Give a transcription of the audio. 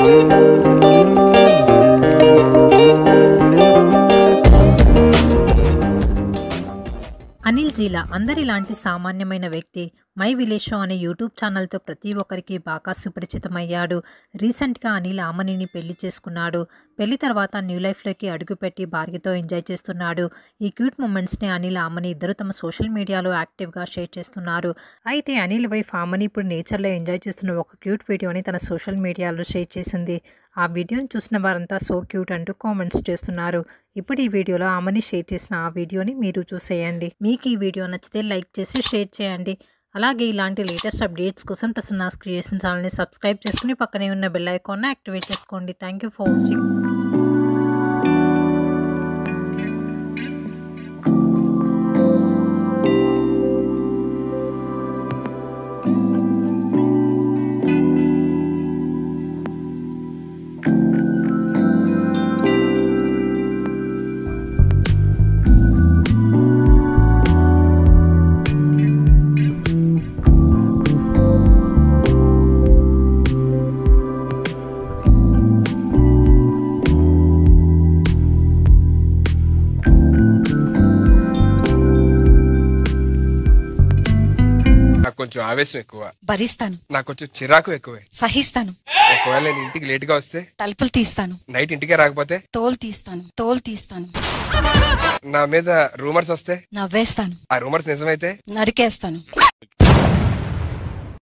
Música Anil జీలా అందరిలాంటి సామాన్యమైన వ్యక్తి. మై విలేజ్ షో అనే యూట్యూబ్ ఛానల్తో ప్రతి ఒక్కరికి బాగా సుపరిచితమయ్యాడు. రీసెంట్గా అనిల్ ఆమనిని పెళ్ళి చేసుకున్నాడు. పెళ్ళి తర్వాత న్యూ లైఫ్లోకి అడుగుపెట్టి భార్యతో ఎంజాయ్ చేస్తున్నాడు. ఈ క్యూట్ మూమెంట్స్ని అనిల్ ఆమని ఇద్దరు తమ సోషల్ మీడియాలో యాక్టివ్గా షేర్ చేస్తున్నారు. అయితే అనిల్ వైఫ్ ఆమని ఇప్పుడు నేచర్లో ఎంజాయ్ చేస్తున్న ఒక క్యూట్ వీడియోని తన సోషల్ మీడియాలో షేర్ చేసింది. ఆ వీడియోని చూసిన వారంతా సో క్యూట్ అంటూ కామెంట్స్ చేస్తున్నారు. ఇప్పుడు ఈ వీడియోలో ఆమెని షేర్ చేసిన ఆ వీడియోని మీరు చూసేయండి. మీకు ఈ వీడియో నచ్చితే లైక్ చేసి షేర్ చేయండి. అలాగే ఇలాంటి లేటెస్ట్ అప్డేట్స్ కోసం ప్రసన్నాస్ క్రియేషన్ ఛానల్ని సబ్స్క్రైబ్ చేసుకుని పక్కనే ఉన్న బెల్ ఐకాన్ని యాక్టివేట్ చేసుకోండి. Thank you for watching. కొంచెం ఆవేశం ఎక్కువ. భరిస్తాను. నాకు కొంచెం చిరాకు ఎక్కువే. సహిస్తాను. ఒకవేళ నేను ఇంటికి లేట్గా వస్తే తలుపులు తీస్తాను. నైట్ ఇంటికే రాకపోతే? తోలు తీస్తాను. తోలు తీస్తాను. నా మీద రూమర్స్ వస్తే? నవ్వేస్తాను. ఆ రూమర్స్ నిజమైతే? నరికేస్తాను.